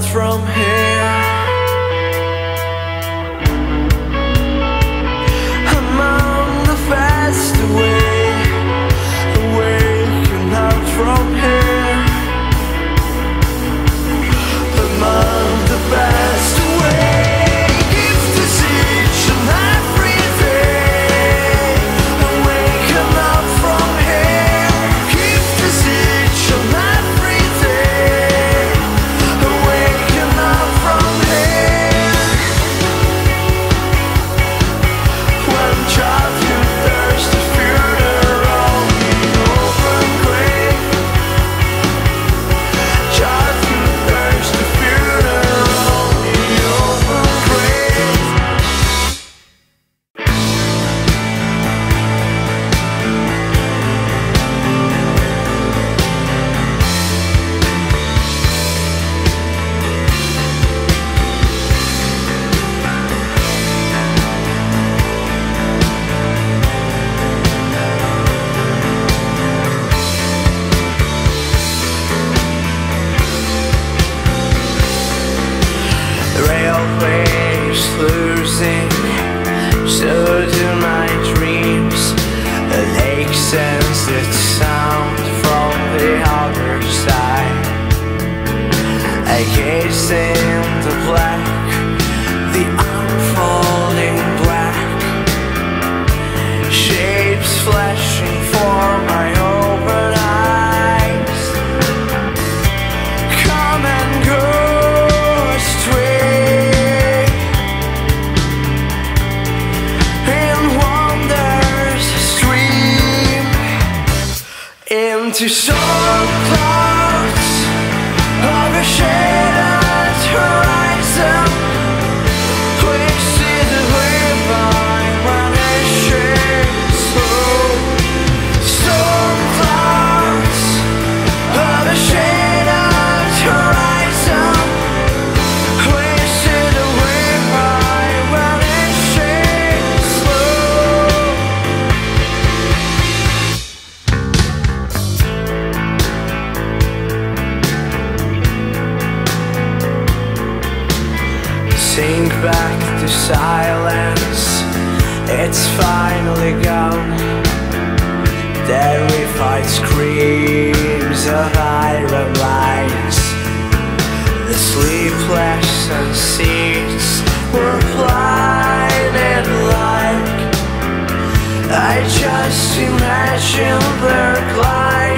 From here. losing So do my dreams. Lakes and higher lights. The sleepless sun seats were blinded like I just imagined their glide.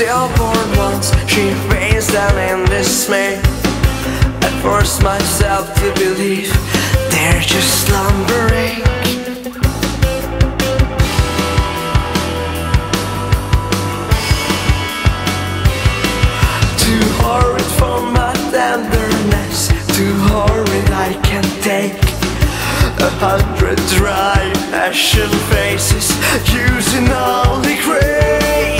Stillborn ones, she faced down in dismay. I forced myself to believe they're just slumbering. Too horrid for my tenderness, too horrid I can take. A hundred dry, ashen faces using only gray. She